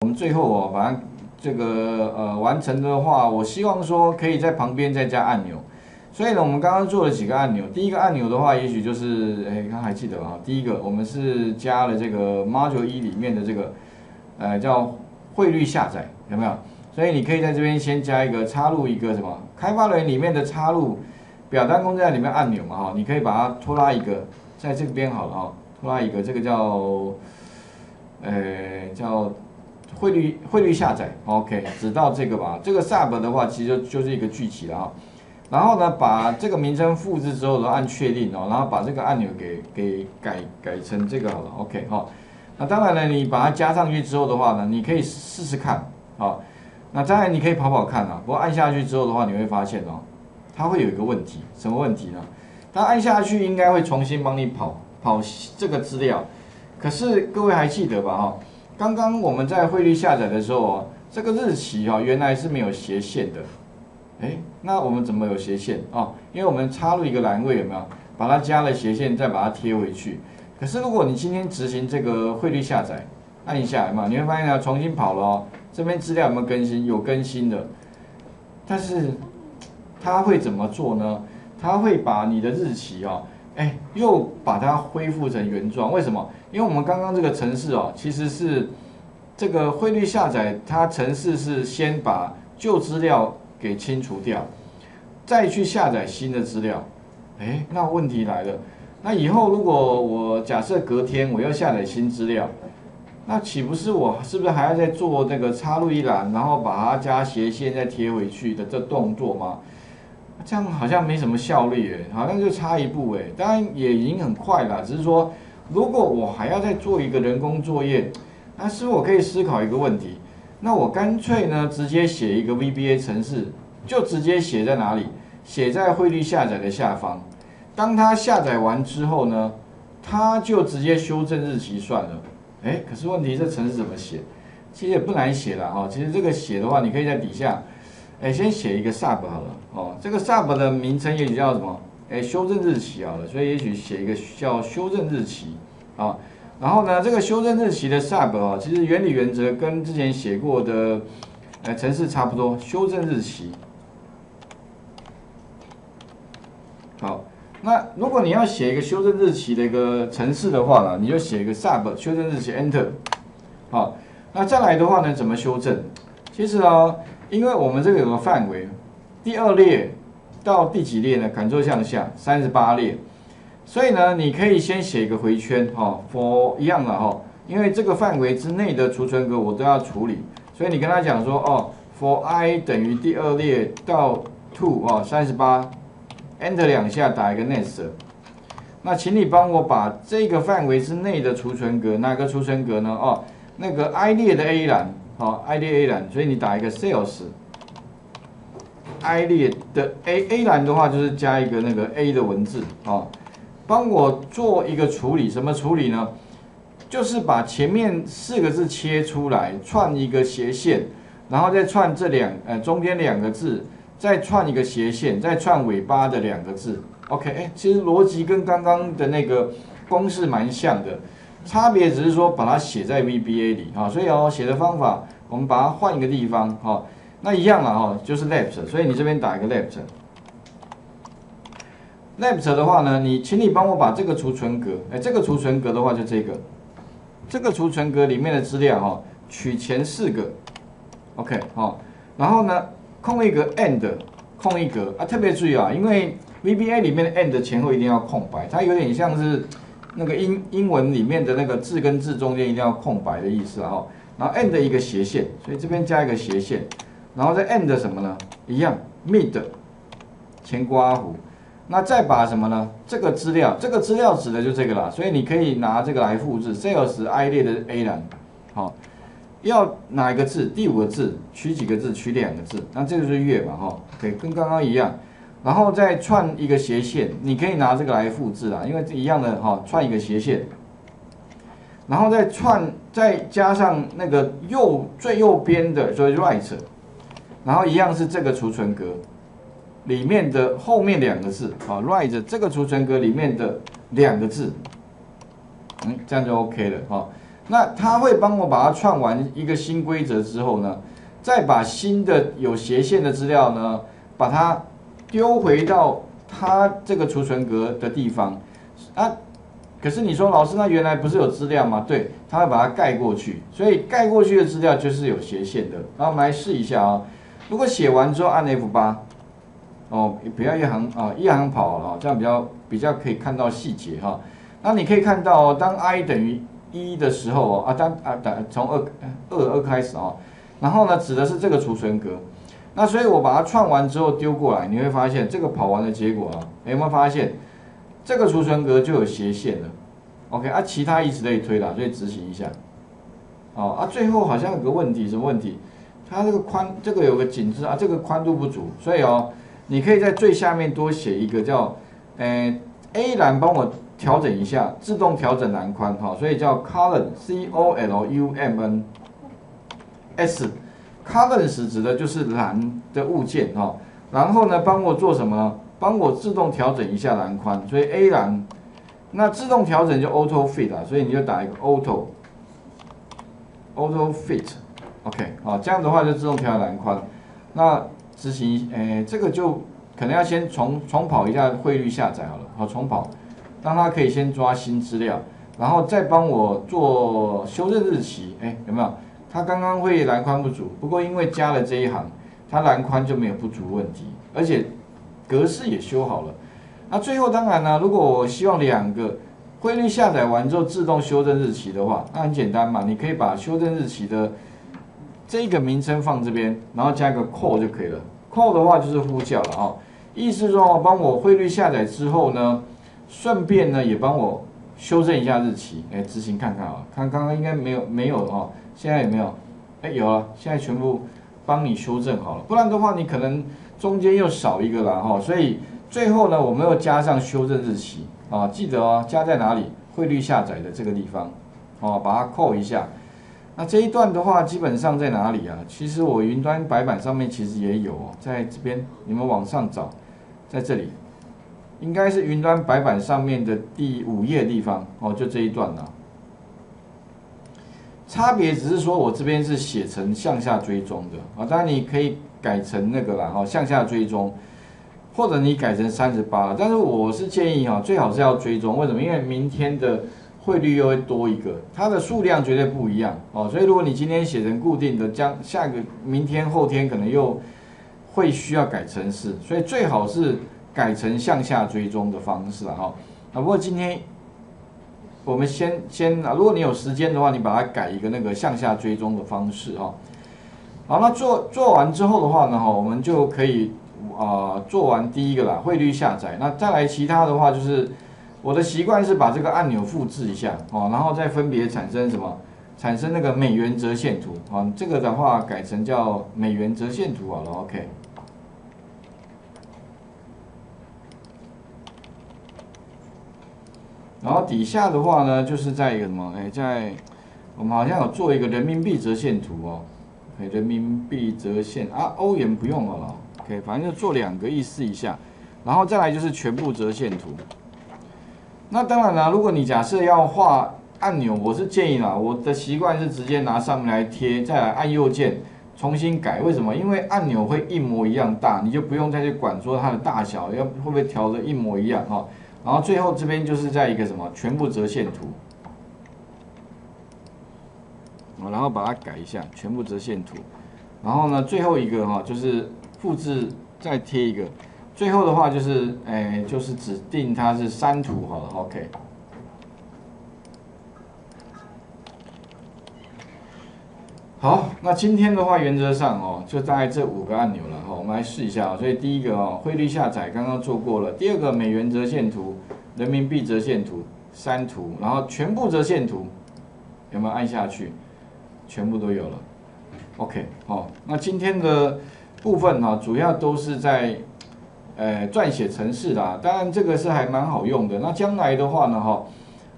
我们最后哦，把它这个呃完成的话，我希望说可以在旁边再加按钮。所以呢，我们刚刚做了几个按钮。第一个按钮的话，也许就是哎，刚还记得啊，第一个我们是加了这个 Module 一里面的这个呃叫汇率下载，有没有？所以你可以在这边先加一个插入一个什么开发人里面的插入表单空间里面按钮嘛哈，你可以把它拖拉一个在这边好了哈，拖拉一个这个叫呃叫汇率汇率下载，OK，直到这个吧。这个 Sub 的话，其实就是一个具体了哈。然后呢，把这个名称复制之后，按确定哦，然后把这个按钮给给改改成这个好了，OK 哈。那当然了，你把它加上去之后的话呢，你可以试试看啊。那当然你可以跑跑看啊，不过按下去之后的话，你会发现哦，它会有一个问题，什么问题呢？它按下去应该会重新帮你跑跑这个资料，可是各位还记得吧哈？刚刚我们在汇率下载的时候哦，这个日期哈原来是没有斜线的。哎，那我们怎么有斜线啊？因为我们插入一个栏位有没有？把它加了斜线，再把它贴回去。可是如果你今天执行这个汇率下载，按一下有没有？你会发现它重新跑了哦。这边资料有没有更新？有更新的。但是它会怎么做呢？它会把你的日期哦，哎，又把它恢复成原状。为什么？因为我们刚刚这个程式哦，其实是这个汇率下载，它程式是先把旧资料。给清除掉，再去下载新的资料。哎，那问题来了，那以后如果我假设隔天我要下载新资料，那岂不是我是不是还要再做那个插入一栏，然后把它加斜线再贴回去的这动作吗？这样好像没什么效率诶，好像就差一步诶。当然也已经很快了，只是说如果我还要再做一个人工作业，那是我可以思考一个问题。那我干脆呢，直接写一个 VBA 程式，就直接写在哪里？写在汇率下载的下方。当它下载完之后呢，它就直接修正日期算了。哎，可是问题这程式怎么写？其实也不难写的哈。其实这个写的话，你可以在底下，哎，先写一个 sub 好了。哦，这个 sub 的名称也许叫什么？哎，修正日期好了。所以也许写一个叫修正日期啊。然后呢，这个修正日期的 sub 啊，其实原理原则跟之前写过的呃程式差不多。修正日期，好，那如果你要写一个修正日期的一个程式的话呢，你就写一个 sub 修正日期 enter。好，那再来的话呢，怎么修正？其实啊，因为我们这个有个范围，第二列到第几列呢？Ctrl 向下，三十八列。所以呢，你可以先写一个回圈，哈，for 一样的哈，因为这个范围之内的储存格我都要处理，所以你跟他讲说，哦，for i 等于第二列到 two 哦，三十八，enter 两下打一个 next，那请你帮我把这个范围之内的储存格哪个储存格呢？哦，那个 i 列的 A 栏，好，I D A 栏，所以你打一个 sales，i 列的 A A 栏的话就是加一个那个 A 的文字，哦。帮我做一个处理，什么处理呢？就是把前面四个字切出来，串一个斜线，然后再串这两呃中间两个字，再串一个斜线，再串尾巴的两个字。OK，哎，其实逻辑跟刚刚的那个公式蛮像的，差别只是说把它写在 VBA 里啊。所以哦，写的方法我们把它换一个地方哈，那一样了哈，就是 left，所以你这边打一个 left。left 的话呢，你请你帮我把这个储存格，哎，这个储存格的话就这个，这个储存格里面的资料哈，取前四个，OK 好，然后呢空一格 end 空一格啊，特别注意啊，因为 VBA 里面的 end 前后一定要空白，它有点像是那个英英文里面的那个字跟字中间一定要空白的意思啊，然后 end 一个斜线，所以这边加一个斜线，然后再 end 什么呢？一样 mid 前刮弧。那再把什么呢？这个资料，这个资料指的就这个啦，所以你可以拿这个来复制 sales i 列的 A 栏，好，要哪一个字？第五个字，取几个字？取两个字。那这个是月嘛，哈，可以跟刚刚一样，然后再串一个斜线，你可以拿这个来复制啦，因为一样的哈，串一个斜线，然后再串，再加上那个右最右边的，所以 right，然后一样是这个储存格。里面的后面两个字啊 right 这个储存格里面的两个字，嗯，这样就 OK 了哈。那他会帮我把它串完一个新规则之后呢，再把新的有斜线的资料呢，把它丢回到它这个储存格的地方啊。可是你说老师，那原来不是有资料吗？对，它会把它盖过去，所以盖过去的资料就是有斜线的。那我们来试一下啊，如果写完之后按 F 八，哦，不要一行啊一行跑了，这样比较比较可以看到细节哈。那你可以看到，当 i 等于一的时候哦，啊当啊等从二二二开始啊，然后呢指的是这个储存格。那所以我把它串完之后丢过来，你会发现这个跑完的结果啊，有没有发现这个储存格就有斜线了？OK 啊，其他以此类推啦，所以执行一下。哦啊，最后好像有个问题，什么问题？它这个宽，这个有个紧致啊，这个宽度不足，所以哦，你可以在最下面多写一个叫，呃，A 栏帮我调整一下，自动调整栏宽哈，所以叫 column C O L U M N S Colours 指的就是栏的物件哈，然后呢，帮我做什么？帮我自动调整一下栏宽，所以 A 栏。那自动调整就 auto fit 啊，所以你就打一个 auto auto fit，OK 啊，这样的话就自动调栏宽。那执行，诶，这个就可能要先重重跑一下汇率下载好了，好重跑，让它可以先抓新资料，然后再帮我做修正日期，哎，有没有？它刚刚会栏宽不足，不过因为加了这一行，它栏宽就没有不足问题，而且格式也修好了。那最后当然呢，如果我希望两个汇率下载完之后自动修正日期的话，那很简单嘛，你可以把修正日期的这个名称放这边，然后加一个 call 就可以了。call 的话就是呼叫了啊，意思说帮我汇率下载之后呢，顺便呢也帮我修正一下日期，哎，执行看看啊，看刚刚应该没有没有哦，现在有没有？哎，有了，现在全部帮你修正好了，不然的话你可能中间又少一个了哈，所以。最后呢，我们又加上修正日期啊，记得哦，加在哪里？汇率下载的这个地方，哦，把它扣一下。那这一段的话，基本上在哪里啊？其实我云端白板上面其实也有哦，在这边，你们往上找，在这里，应该是云端白板上面的第五页地方哦，就这一段了。差别只是说我这边是写成向下追踪的啊，当然你可以改成那个了哈，向下追踪。或者你改成三十八，但是我是建议哈，最好是要追踪，为什么？因为明天的汇率又会多一个，它的数量绝对不一样哦。所以如果你今天写成固定的，将下个明天后天可能又会需要改成是，所以最好是改成向下追踪的方式啊哈。啊，不过今天我们先先啊，如果你有时间的话，你把它改一个那个向下追踪的方式哈。好，那做做完之后的话呢哈，我们就可以。啊，做完第一个啦，汇率下载。那再来其他的话，就是我的习惯是把这个按钮复制一下哦，然后再分别产生什么？产生那个美元折线图啊。这个的话改成叫美元折线图好了，OK。然后底下的话呢，就是在一个什么？哎，在我们好像有做一个人民币折线图哦，人民币折线啊，欧元不用了。OK，反正就做两个意思一下，然后再来就是全部折线图。那当然了，如果你假设要画按钮，我是建议啦，我的习惯是直接拿上面来贴，再来按右键重新改。为什么？因为按钮会一模一样大，你就不用再去管说它的大小要会不会调的一模一样哈。然后最后这边就是在一个什么全部折线图，然后把它改一下全部折线图。然后呢，最后一个哈就是。复制再贴一个，最后的话就是，哎，就是指定它是删图好了，OK。好，那今天的话原则上哦，就大概这五个按钮了哈，我们来试一下所以第一个哦，汇率下载刚刚做过了，第二个美元折线图、人民币折线图、三图，然后全部折线图有没有按下去？全部都有了，OK。好，那今天的。部分哈，主要都是在，呃，撰写程式啦。当然这个是还蛮好用的。那将来的话呢，哈，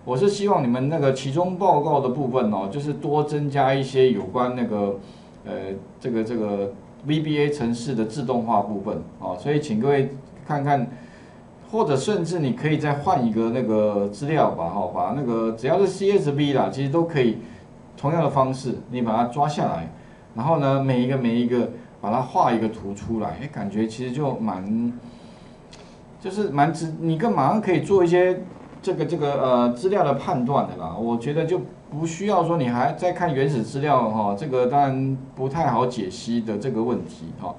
我是希望你们那个其中报告的部分哦，就是多增加一些有关那个，呃，这个这个 VBA 城市的自动化部分哦。所以请各位看看，或者甚至你可以再换一个那个资料吧，哈，把那个只要是 CSV 啦，其实都可以同样的方式，你把它抓下来，然后呢，每一个每一个把它画一个图出来，哎，感觉其实就蛮，就是蛮直，你更马上可以做一些这个这个呃资料的判断的啦。我觉得就不需要说你还在看原始资料哈，这个当然不太好解析的这个问题哈。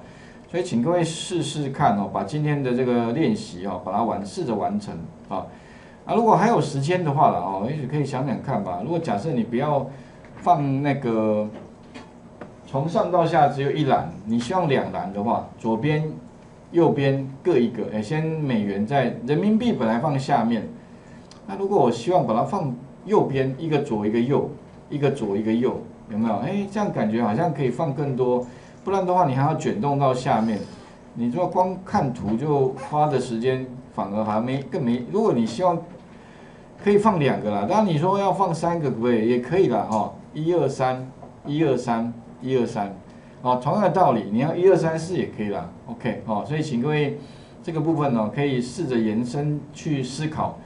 所以请各位试试看哦，把今天的这个练习哦，把它完试着完成啊。啊，如果还有时间的话了哦，也许可以想想看吧。如果假设你不要。放那个从上到下只有一栏，你希望两栏的话，左边、右边各一个。哎，先美元在人民币本来放下面，那如果我希望把它放右边，一个左一个右，一个左一个右，有没有？哎，这样感觉好像可以放更多。不然的话，你还要卷动到下面，你说光看图就花的时间反而还没更没。如果你希望可以放两个啦，当然你说要放三个可不可以？也可以啦，哈。一二三，一二三，一二三，哦，同样的道理，你要一二三四也可以啦，OK，哦，所以请各位这个部分呢，可以试着延伸去思考。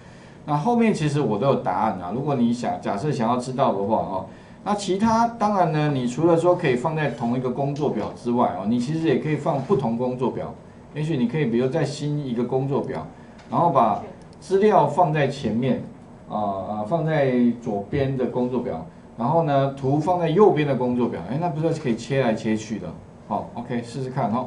那后面其实我都有答案啊，如果你想假设想要知道的话，哦，那其他当然呢，你除了说可以放在同一个工作表之外，哦，你其实也可以放不同工作表。也许你可以比如在新一个工作表，然后把资料放在前面，啊啊，放在左边的工作表。然后呢，图放在右边的工作表，哎，那不是可以切来切去的？好，OK，试试看哈。